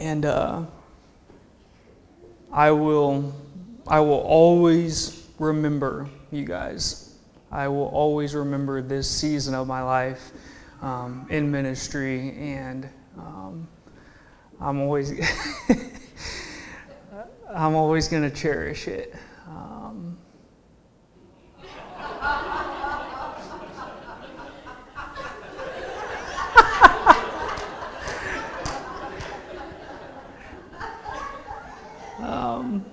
And uh, I will, I will always remember you guys. I will always remember this season of my life um, in ministry, and um, I'm always, I'm always going to cherish it. Um, um,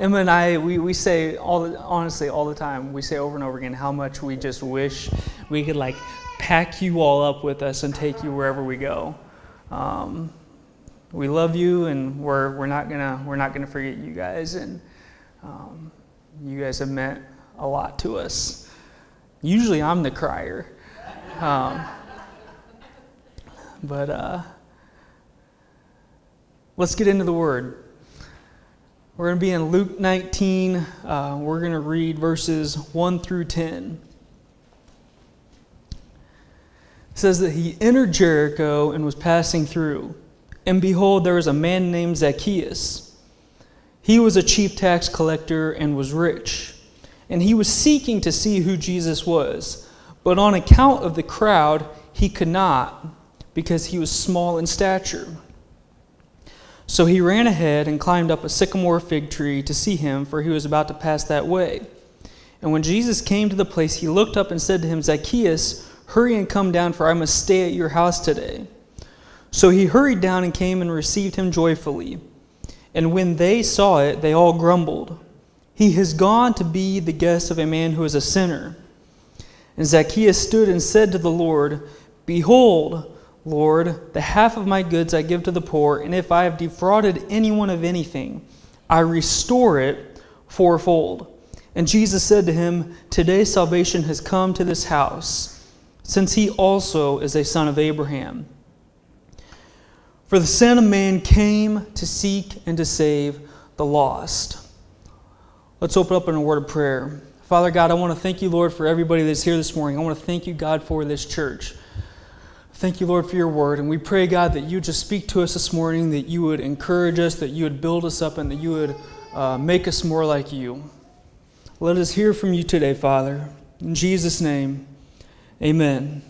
Emma and I, we, we say all honestly all the time, we say over and over again how much we just wish we could like pack you all up with us and take you wherever we go. Um, we love you, and we're, we're not gonna we're not gonna forget you guys, and um, you guys have meant a lot to us. Usually, I'm the crier, um, but uh, let's get into the word. We're going to be in Luke 19. Uh, we're going to read verses 1 through 10. It says that he entered Jericho and was passing through. And behold, there was a man named Zacchaeus. He was a chief tax collector and was rich. And he was seeking to see who Jesus was. But on account of the crowd, he could not, because he was small in stature. So he ran ahead and climbed up a sycamore fig tree to see him, for he was about to pass that way. And when Jesus came to the place, he looked up and said to him, Zacchaeus, hurry and come down, for I must stay at your house today. So he hurried down and came and received him joyfully. And when they saw it, they all grumbled. He has gone to be the guest of a man who is a sinner. And Zacchaeus stood and said to the Lord, Behold, Lord, the half of my goods I give to the poor, and if I have defrauded anyone of anything, I restore it fourfold. And Jesus said to him, Today salvation has come to this house, since he also is a son of Abraham. For the Son of Man came to seek and to save the lost. Let's open up in a word of prayer. Father God, I want to thank you, Lord, for everybody that's here this morning. I want to thank you, God, for this church. Thank you, Lord, for your word. And we pray, God, that you just speak to us this morning, that you would encourage us, that you would build us up, and that you would uh, make us more like you. Let us hear from you today, Father. In Jesus' name, amen.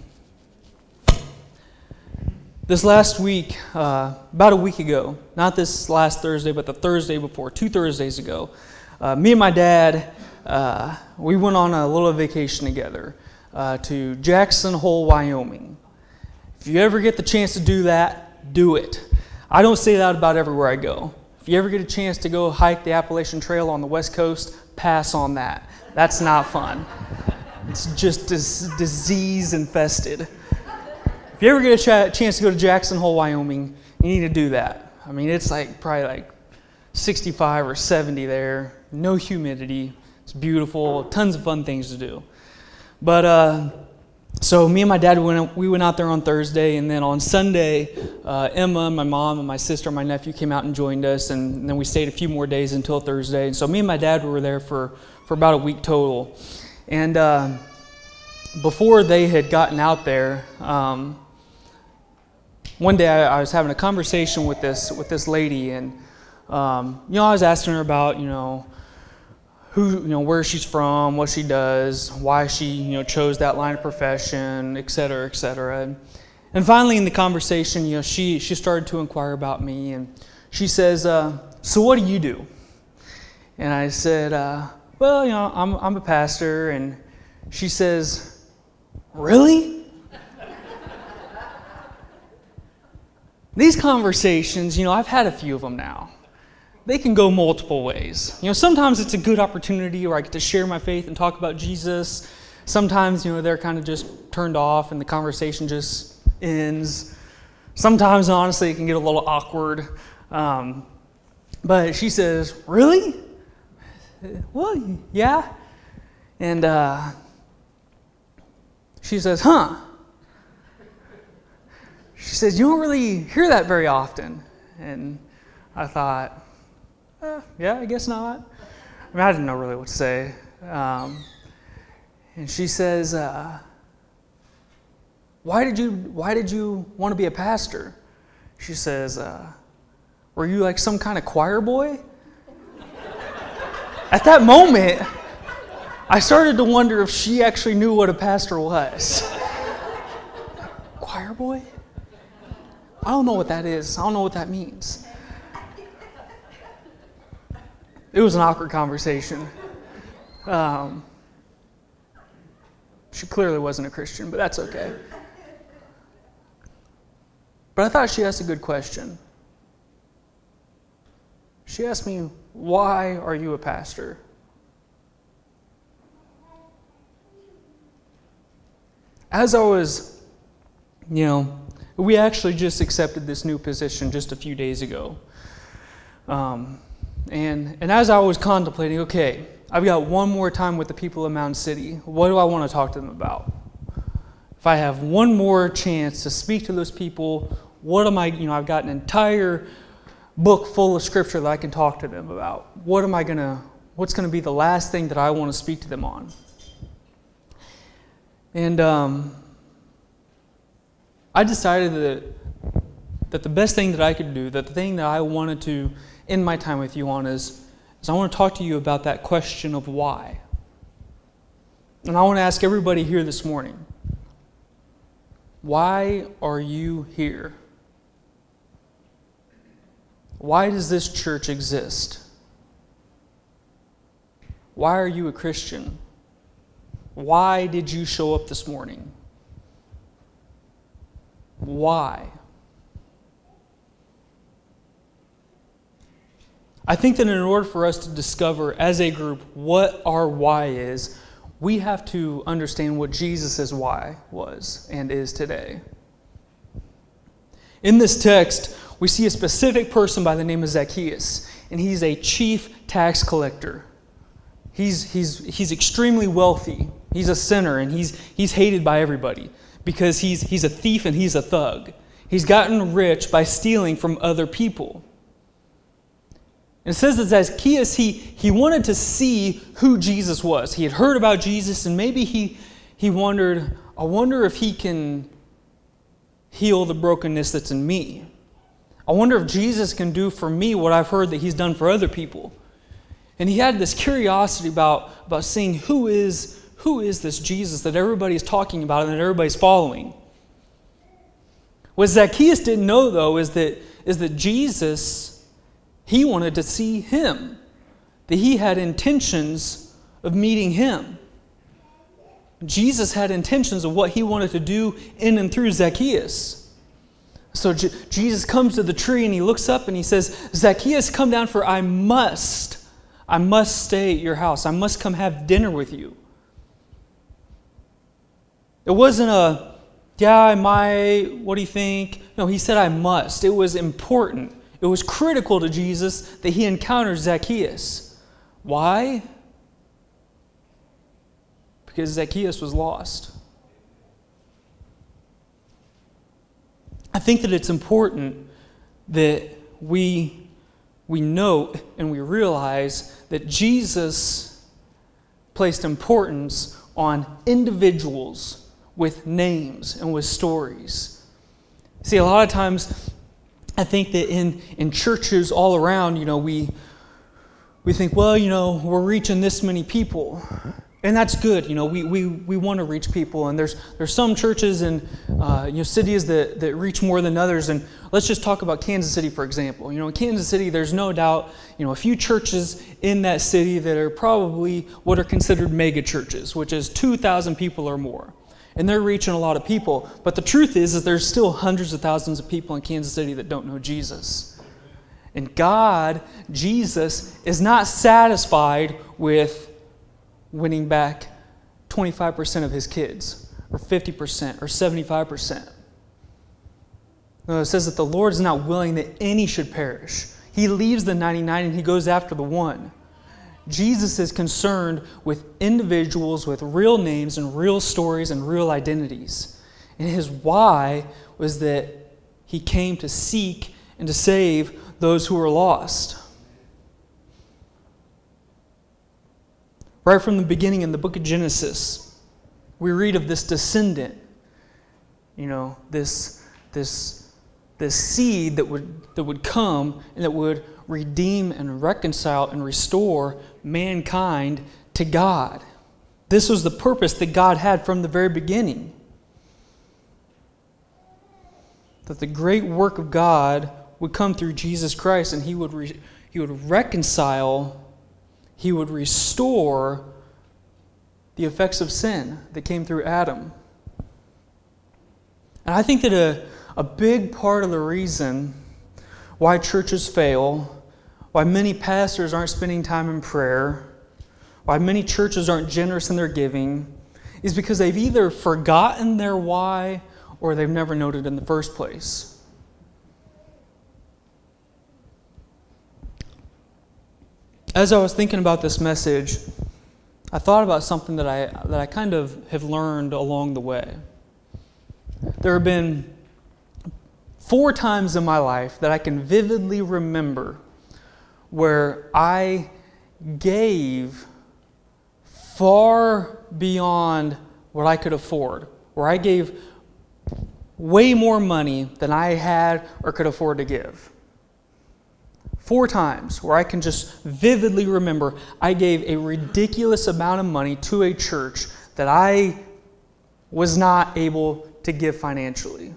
This last week, uh, about a week ago, not this last Thursday, but the Thursday before, two Thursdays ago, uh, me and my dad, uh, we went on a little vacation together uh, to Jackson Hole, Wyoming. If you ever get the chance to do that, do it. I don't say that about everywhere I go. If you ever get a chance to go hike the Appalachian Trail on the West Coast, pass on that. That's not fun. It's just dis- disease infested. If you ever get a ch- chance to go to Jackson Hole, Wyoming, you need to do that. I mean, it's like probably like 65 or 70 there, no humidity. It's beautiful, tons of fun things to do. But uh, so me and my dad went we went out there on Thursday, and then on Sunday, uh, Emma, my mom, and my sister, and my nephew came out and joined us, and then we stayed a few more days until Thursday. And so me and my dad were there for for about a week total, and. Uh, before they had gotten out there, um, one day I, I, was having a conversation with this with this lady, and um, you know I was asking her about you know who you know where she's from, what she does, why she you know chose that line of profession, et cetera, et cetera. And, finally, in the conversation, you know she she started to inquire about me, and she says, uh, "So what do you do?" And I said, uh, "Well, you know I'm I'm a pastor," and she says, "Really?" These conversations, you know, I've had a few of them now. They can go multiple ways. You know, sometimes it's a good opportunity where I get to share my faith and talk about Jesus. Sometimes, you know, they're kind of just turned off and the conversation just ends. Sometimes, honestly, it can get a little awkward. Um, but she says, Really? Well, yeah. And uh, she says, Huh? she says, You don't really hear that very often. And I thought, eh, Yeah, I guess not. I mean, I didn't know really what to say. Um, and she says, uh, why, did you, why did you want to be a pastor? She says, uh, Were you like some kind of choir boy? At that moment, I started to wonder if she actually knew what a pastor was. choir boy? I don't know what that is. I don't know what that means. It was an awkward conversation. Um, she clearly wasn't a Christian, but that's okay. But I thought she asked a good question. She asked me, Why are you a pastor? As I was, you know, we actually just accepted this new position just a few days ago. Um, and, and as I was contemplating, okay, I've got one more time with the people of Mountain City. What do I want to talk to them about? If I have one more chance to speak to those people, what am I, you know, I've got an entire book full of scripture that I can talk to them about. What am I going to, what's going to be the last thing that I want to speak to them on? And um, I decided that, that the best thing that I could do, that the thing that I wanted to end my time with you on is, is I want to talk to you about that question of why. And I want to ask everybody here this morning why are you here? Why does this church exist? Why are you a Christian? Why did you show up this morning? Why? I think that in order for us to discover as a group what our why is, we have to understand what Jesus' why was and is today. In this text, we see a specific person by the name of Zacchaeus, and he's a chief tax collector. He's, he's, he's extremely wealthy. He's a sinner, and he's, he's hated by everybody because he's, he's a thief and he's a thug. He's gotten rich by stealing from other people. And it says that Zacchaeus, he, he wanted to see who Jesus was. He had heard about Jesus, and maybe he, he wondered, I wonder if he can heal the brokenness that's in me. I wonder if Jesus can do for me what I've heard that he's done for other people. And he had this curiosity about, about seeing who is, who is this Jesus that everybody's talking about and that everybody's following. What Zacchaeus didn't know, though, is that, is that Jesus, he wanted to see him, that he had intentions of meeting him. Jesus had intentions of what he wanted to do in and through Zacchaeus. So Jesus comes to the tree and he looks up and he says, Zacchaeus, come down, for I must, I must stay at your house. I must come have dinner with you. It wasn't a, yeah, I might, what do you think? No, he said, I must. It was important. It was critical to Jesus that he encountered Zacchaeus. Why? Because Zacchaeus was lost. I think that it's important that we, we note and we realize that Jesus placed importance on individuals with names and with stories. See, a lot of times, I think that in, in churches all around, you know, we, we think, well, you know, we're reaching this many people and that's good. You know, we, we, we want to reach people, and there's there's some churches and uh, you know cities that, that reach more than others. And let's just talk about Kansas City, for example. You know, in Kansas City, there's no doubt you know a few churches in that city that are probably what are considered mega churches, which is 2,000 people or more, and they're reaching a lot of people. But the truth is, is there's still hundreds of thousands of people in Kansas City that don't know Jesus. And God, Jesus, is not satisfied with winning back 25% of his kids, or 50%, or 75%. No, it says that the Lord is not willing that any should perish. He leaves the 99 and he goes after the one. Jesus is concerned with individuals with real names and real stories and real identities. And his why was that he came to seek and to save those who were lost. Right from the beginning in the book of Genesis, we read of this descendant, you know, this, this the seed that would, that would come and that would redeem and reconcile and restore mankind to God. This was the purpose that God had from the very beginning. That the great work of God would come through Jesus Christ and he would, re- he would reconcile, he would restore the effects of sin that came through Adam. And I think that a, a big part of the reason why churches fail, why many pastors aren't spending time in prayer, why many churches aren't generous in their giving, is because they've either forgotten their why or they've never noted in the first place. As I was thinking about this message, I thought about something that I, that I kind of have learned along the way. There have been four times in my life that I can vividly remember where I gave far beyond what I could afford, where I gave way more money than I had or could afford to give four times where I can just vividly remember I gave a ridiculous amount of money to a church that I was not able to give financially.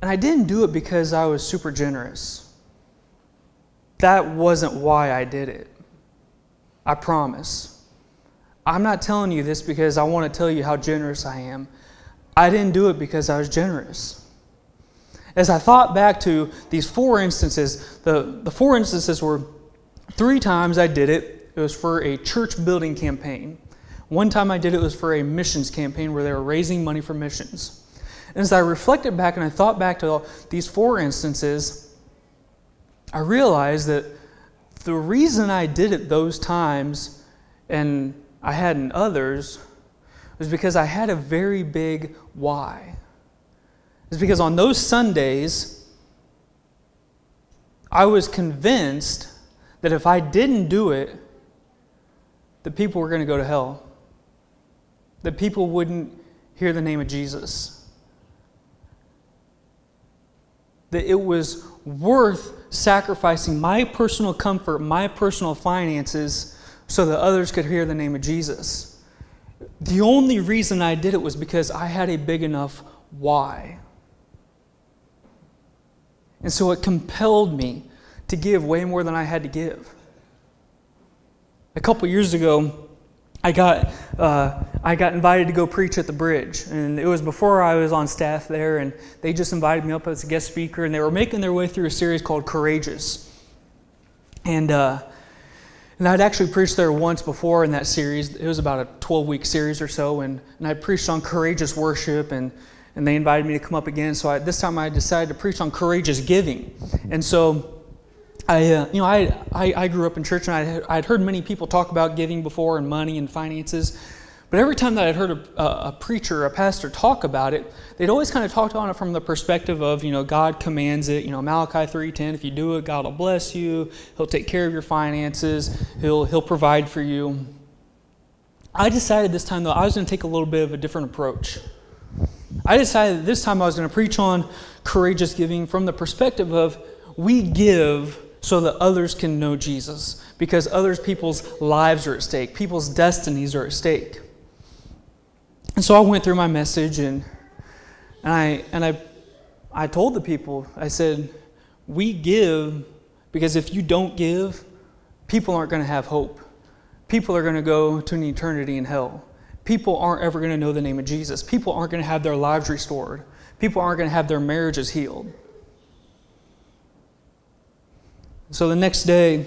And I didn't do it because I was super generous. That wasn't why I did it. I promise. I'm not telling you this because I want to tell you how generous I am. I didn't do it because I was generous as I thought back to these four instances, the, the four instances were three times I did it. It was for a church building campaign. One time I did it was for a missions campaign where they were raising money for missions. And as I reflected back and I thought back to these four instances, I realized that the reason I did it those times and I hadn't others was because I had a very big why is because on those Sundays, I was convinced that if I didn't do it, that people were going to go to hell. That people wouldn't hear the name of Jesus. That it was worth sacrificing my personal comfort, my personal finances, so that others could hear the name of Jesus. The only reason I did it was because I had a big enough why. And so it compelled me to give way more than I had to give. A couple years ago, I got, uh, I got invited to go preach at the bridge. And it was before I was on staff there, and they just invited me up as a guest speaker, and they were making their way through a series called Courageous. And, uh, and I'd actually preached there once before in that series. It was about a 12 week series or so, and, and I preached on courageous worship and and they invited me to come up again. So I, this time I decided to preach on courageous giving. And so I, uh, you know, I, I, I, grew up in church and I had heard many people talk about giving before and money and finances. But every time that I'd heard a, a, preacher, a pastor talk about it, they'd always kind of talked on it from the perspective of, you know, God commands it. You know, Malachi 3.10, if you do it, God will bless you. He'll take care of your finances. He'll, he'll provide for you. I decided this time, though, I was going to take a little bit of a different approach. I decided this time I was going to preach on courageous giving from the perspective of we give so that others can know Jesus because others people's lives are at stake, people's destinies are at stake. And so I went through my message and and I and I I told the people, I said, we give because if you don't give, people aren't going to have hope. People are going to go to an eternity in hell people aren't ever going to know the name of Jesus. People aren't going to have their lives restored. People aren't going to have their marriages healed. So the next day,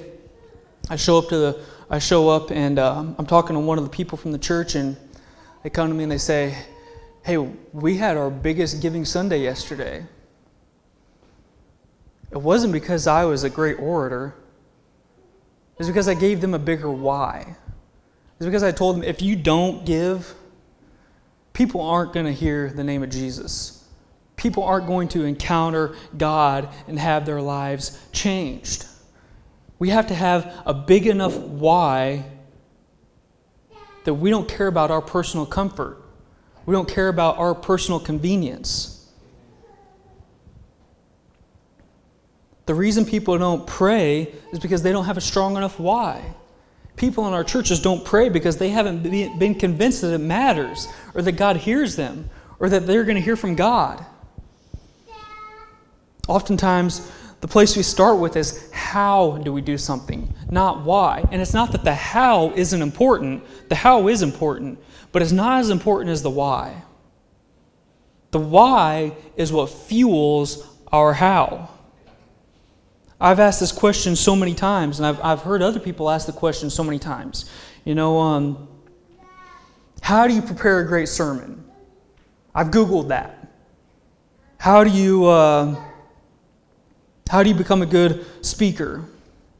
I show up to the, I show up and uh, I'm talking to one of the people from the church, and they come to me and they say, "Hey, we had our biggest giving Sunday yesterday." It wasn't because I was a great orator. It's because I gave them a bigger why It's because I told them if you don't give, people aren't going to hear the name of Jesus. People aren't going to encounter God and have their lives changed. We have to have a big enough why that we don't care about our personal comfort. We don't care about our personal convenience. The reason people don't pray is because they don't have a strong enough why. People in our churches don't pray because they haven't been convinced that it matters or that God hears them or that they're going to hear from God. Oftentimes, the place we start with is how do we do something, not why. And it's not that the how isn't important, the how is important, but it's not as important as the why. The why is what fuels our how. I've asked this question so many times, and I've, I've heard other people ask the question so many times. You know, um, how do you prepare a great sermon? I've Googled that. How do you. Uh, how do you become a good speaker?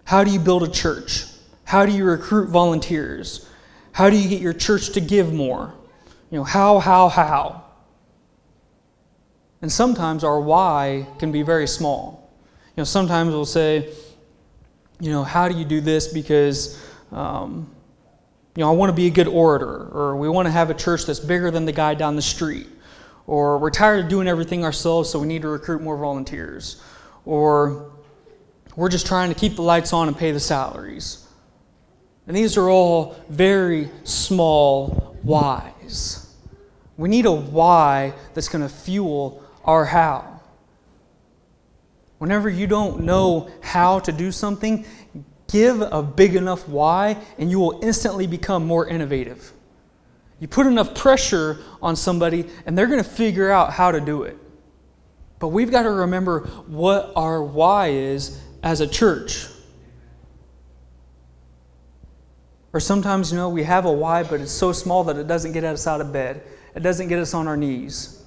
How do you build a church? How do you recruit volunteers? How do you get your church to give more? You know, how, how, how? And sometimes our why can be very small. You know, sometimes we'll say, you know, how do you do this because, um, you know, I want to be a good orator, or we want to have a church that's bigger than the guy down the street, or we're tired of doing everything ourselves, so we need to recruit more volunteers or we're just trying to keep the lights on and pay the salaries. And these are all very small whys. We need a why that's going to fuel our how. Whenever you don't know how to do something, give a big enough why, and you will instantly become more innovative. You put enough pressure on somebody, and they're going to figure out how to do it. But we've got to remember what our why is as a church. Or sometimes, you know, we have a why, but it's so small that it doesn't get us out of bed. It doesn't get us on our knees.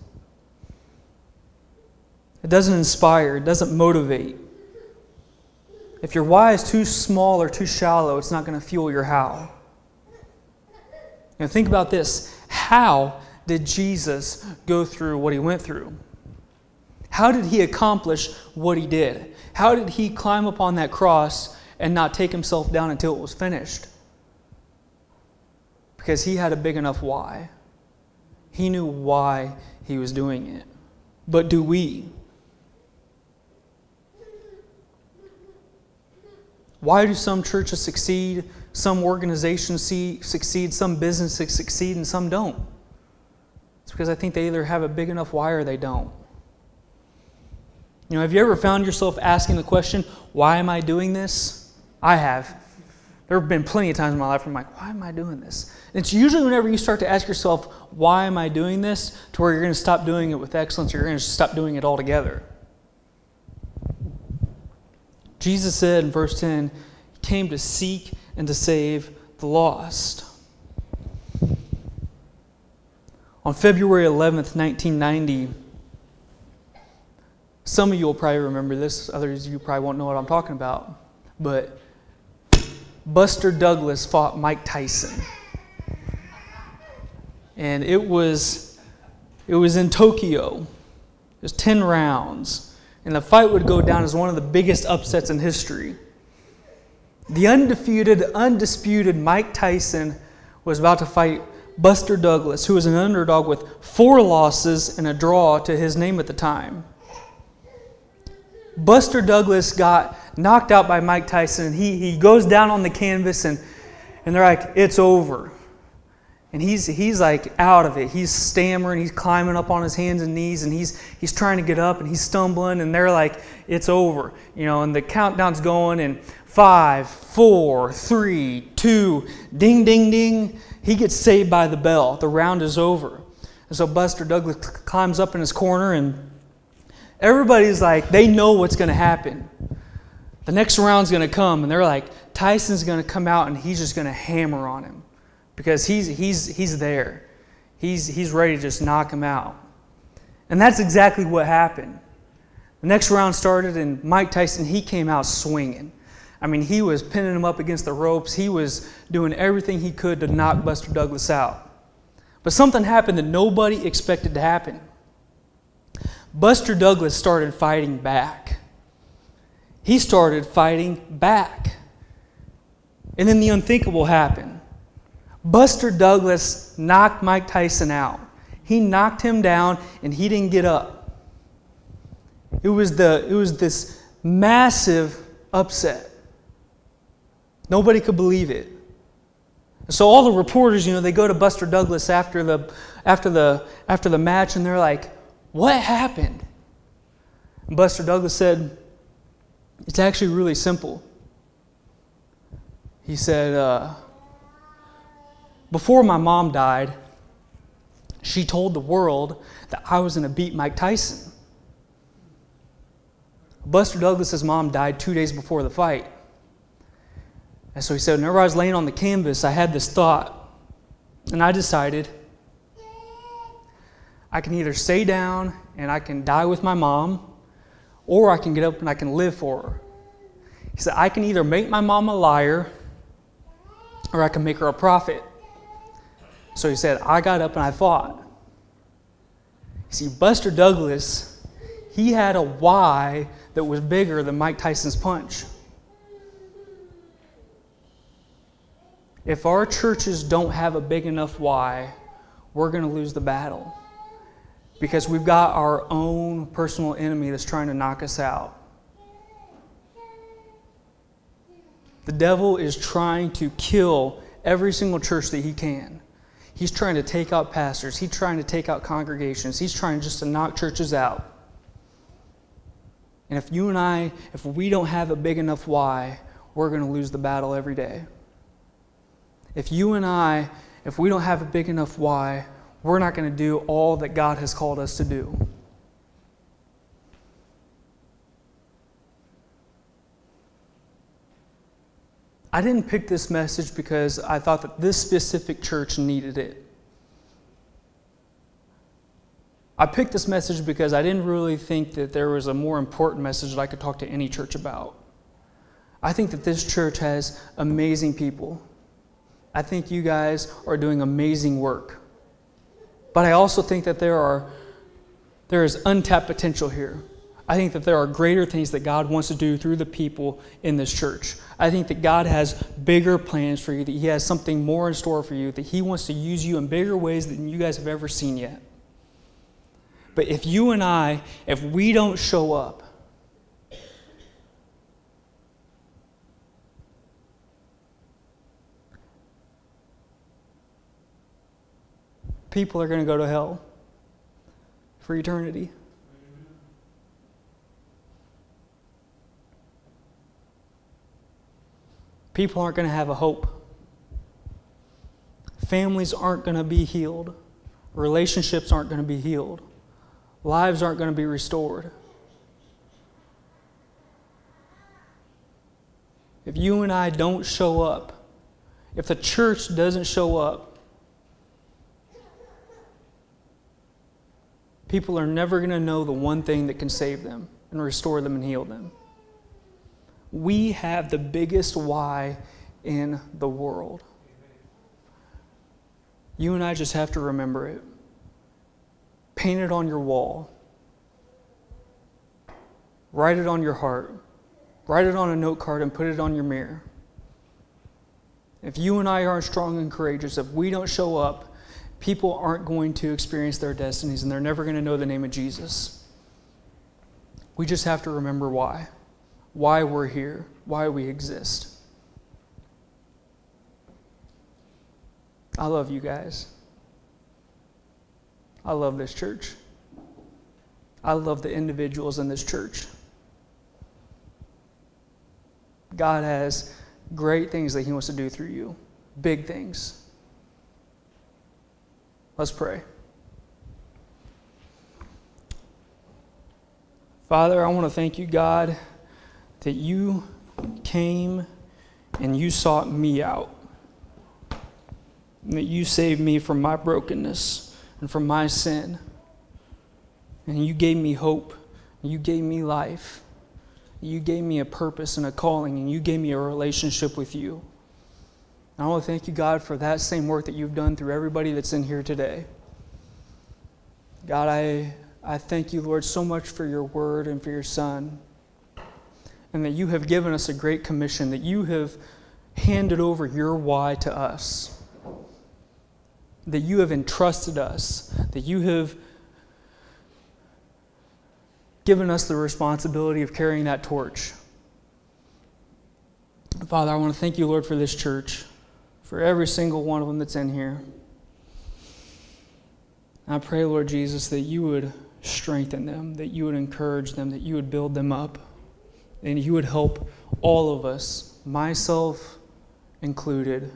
It doesn't inspire. It doesn't motivate. If your why is too small or too shallow, it's not going to fuel your how. Now, think about this. How did Jesus go through what he went through? How did he accomplish what he did? How did he climb upon that cross and not take himself down until it was finished? Because he had a big enough why. He knew why he was doing it. But do we? Why do some churches succeed, some organizations see, succeed, some businesses succeed, and some don't? It's because I think they either have a big enough why or they don't. You know, have you ever found yourself asking the question, why am I doing this? I have. There have been plenty of times in my life where I'm like, why am I doing this? And it's usually whenever you start to ask yourself, why am I doing this, to where you're going to stop doing it with excellence or you're going to stop doing it altogether. Jesus said in verse 10, He came to seek and to save the lost. On February 11th, 1990, some of you will probably remember this, others you probably won't know what I'm talking about. But Buster Douglas fought Mike Tyson. And it was it was in Tokyo. It was 10 rounds. And the fight would go down as one of the biggest upsets in history. The undefeated, undisputed Mike Tyson was about to fight Buster Douglas, who was an underdog with four losses and a draw to his name at the time. Buster Douglas got knocked out by Mike Tyson. He, he goes down on the canvas and, and they're like, it's over. And he's, he's like out of it. He's stammering. He's climbing up on his hands and knees and he's, he's trying to get up and he's stumbling and they're like, it's over. You know, and the countdown's going and five, four, three, two, ding, ding, ding. He gets saved by the bell. The round is over. And so Buster Douglas climbs up in his corner and Everybody's like, they know what's going to happen. The next round's going to come, and they're like, Tyson's going to come out and he's just going to hammer on him because he's, he's, he's there. He's, he's ready to just knock him out. And that's exactly what happened. The next round started, and Mike Tyson, he came out swinging. I mean, he was pinning him up against the ropes. He was doing everything he could to knock Buster Douglas out. But something happened that nobody expected to happen. Buster Douglas started fighting back. He started fighting back. And then the unthinkable happened. Buster Douglas knocked Mike Tyson out. He knocked him down and he didn't get up. It was, the, it was this massive upset. Nobody could believe it. So all the reporters, you know, they go to Buster Douglas after the after the after the match and they're like, "What happened?" Buster Douglas said, "It's actually really simple." He said, uh, "Before my mom died, she told the world that I was going to beat Mike Tyson." Buster Douglas's mom died two days before the fight. And so he said, whenever I was laying on the canvas, I had this thought. And I decided I can either stay down and I can die with my mom, or I can get up and I can live for her. He said, I can either make my mom a liar, or I can make her a prophet. So he said, I got up and I fought. See, Buster Douglas, he had a why that was bigger than Mike Tyson's punch. If our churches don't have a big enough why, we're going to lose the battle because we've got our own personal enemy that's trying to knock us out. The devil is trying to kill every single church that he can. He's trying to take out pastors. He's trying to take out congregations. He's trying just to knock churches out. And if you and I, if we don't have a big enough why, we're going to lose the battle every day. If you and I, if we don't have a big enough why, we're not going to do all that God has called us to do. I didn't pick this message because I thought that this specific church needed it. I picked this message because I didn't really think that there was a more important message that I could talk to any church about. I think that this church has amazing people. I think you guys are doing amazing work. But I also think that there are there is untapped potential here. I think that there are greater things that God wants to do through the people in this church. I think that God has bigger plans for you, that He has something more in store for you, that He wants to use you in bigger ways than you guys have ever seen yet. But if you and I, if we don't show up, people are going to go to hell for eternity. People aren't going to have a hope. Families aren't going to be healed. Relationships aren't going to be healed. Lives aren't going to be restored. If you and I don't show up, if the church doesn't show up, people are never going to know the one thing that can save them and restore them and heal them. We have the biggest why in the world. You and I just have to remember it. Paint it on your wall. Write it on your heart. Write it on a note card and put it on your mirror. If you and I aren't strong and courageous, if we don't show up, people aren't going to experience their destinies and they're never going to know the name of Jesus. We just have to remember why. Why we're here, why we exist. I love you guys. I love this church. I love the individuals in this church. God has great things that He wants to do through you, big things. Let's pray. Father, I want to thank you, God, that you came and you sought me out. That you saved me from my brokenness and from my sin. And you gave me hope. You gave me life. You gave me a purpose and a calling. And you gave me a relationship with you. I want to thank you, God, for that same work that you've done through everybody that's in here today. God, I, I thank you, Lord, so much for your word and for your son. And that you have given us a great commission, that you have handed over your why to us, that you have entrusted us, that you have given us the responsibility of carrying that torch. Father, I want to thank you, Lord, for this church, for every single one of them that's in here. I pray, Lord Jesus, that you would strengthen them, that you would encourage them, that you would build them up, and you would help all of us, myself included,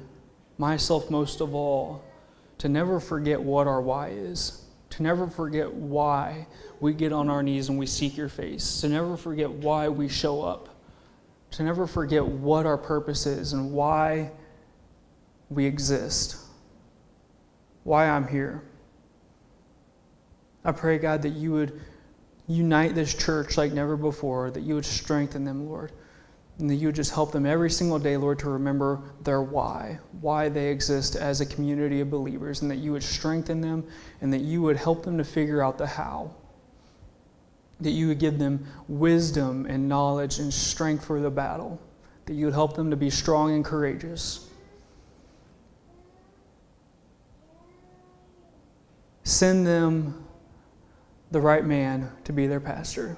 myself most of all, to never forget what our why is, to never forget why we get on our knees and we seek your face, to never forget why we show up, to never forget what our purpose is and why we exist, why I'm here. I pray, God, that you would unite this church like never before, that you would strengthen them, Lord, and that you would just help them every single day, Lord, to remember their why, why they exist as a community of believers, and that you would strengthen them and that you would help them to figure out the how. That you would give them wisdom and knowledge and strength for the battle. That you would help them to be strong and courageous. Send them the right man to be their pastor.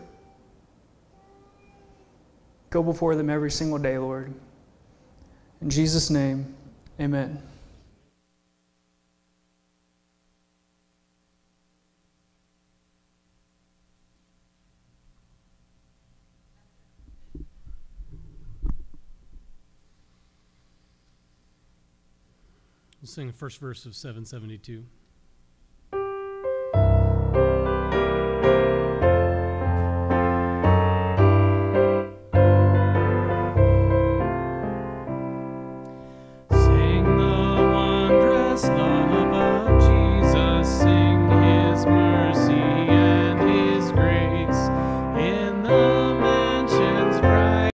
Go before them every single day, Lord. In Jesus' name, amen. Sing the first verse of 772.